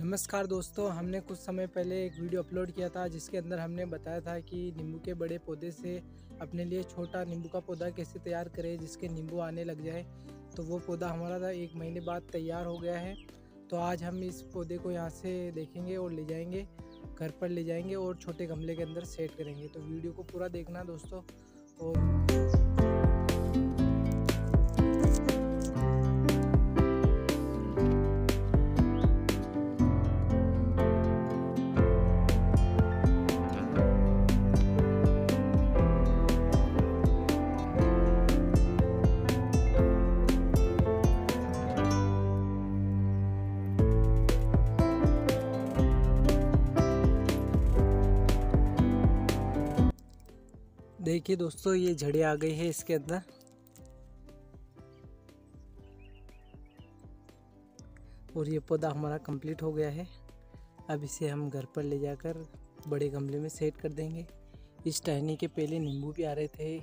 नमस्कार दोस्तों, हमने कुछ समय पहले एक वीडियो अपलोड किया था, जिसके अंदर हमने बताया था कि नींबू के बड़े पौधे से अपने लिए छोटा नींबू का पौधा कैसे तैयार करें, जिसके नींबू आने लग जाए। तो वो पौधा हमारा था, एक महीने बाद तैयार हो गया है। तो आज हम इस पौधे को यहाँ से देखेंगे और ले जाएँगे, घर पर ले जाएँगे और छोटे गमले के अंदर सेट करेंगे। तो वीडियो को पूरा देखना दोस्तों और देखिए दोस्तों, ये झड़ी आ गई है इसके अंदर। और ये पौधा हमारा कंप्लीट हो गया है। अब इसे हम घर पर ले जाकर बड़े गमले में सेट कर देंगे। इस टहनी के पहले नींबू भी आ रहे थे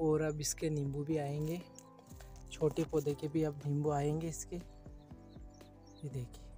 और अब इसके नींबू भी आएँगे। छोटे पौधे के भी अब नींबू आएँगे इसके। ये देखिए।